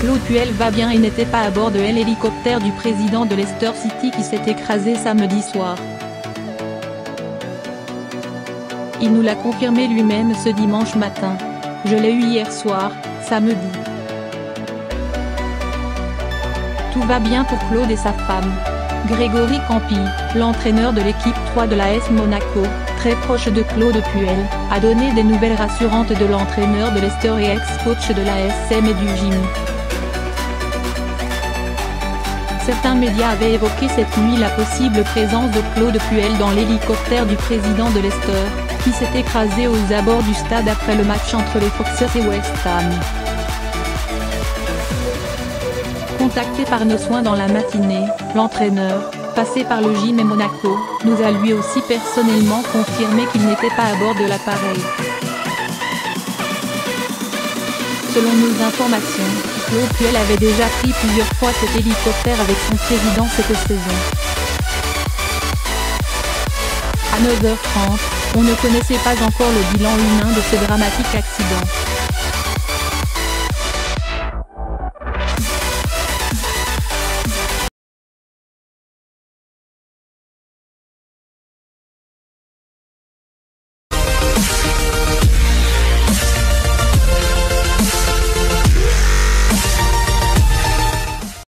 Claude Puel va bien et n'était pas à bord de l'hélicoptère du président de Leicester City qui s'est écrasé samedi soir. Il nous l'a confirmé lui-même ce dimanche matin. Je l'ai eu hier soir, samedi. Tout va bien pour Claude et sa femme. Grégory Campi, l'entraîneur de l'équipe 3 de l'AS Monaco, très proche de Claude Puel, a donné des nouvelles rassurantes de l'entraîneur de Leicester et ex-coach de l'ASM et du gym. Certains médias avaient évoqué cette nuit la possible présence de Claude Puel dans l'hélicoptère du président de Leicester, qui s'est écrasé aux abords du stade après le match entre les Foxers et West Ham. Contacté par nos soins dans la matinée, l'entraîneur, passé par le gym et Monaco, nous a lui aussi personnellement confirmé qu'il n'était pas à bord de l'appareil. Selon nos informations, Claude avait déjà pris plusieurs fois cet hélicoptère avec son président cette saison. À 9h30, on ne connaissait pas encore le bilan humain de ce dramatique accident.